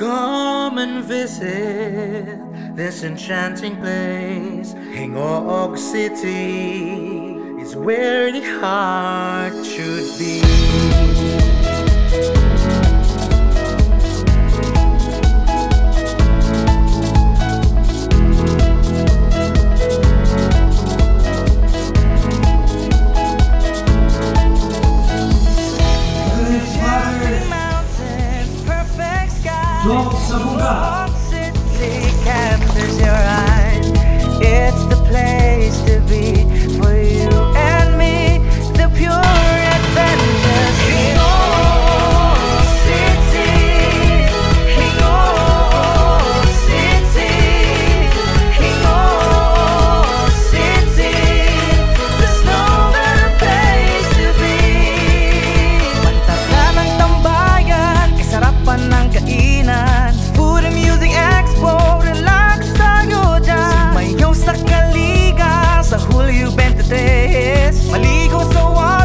Come and visit this enchanting place. Gingoog City is where the heart should be. João Samungá. the days. My so.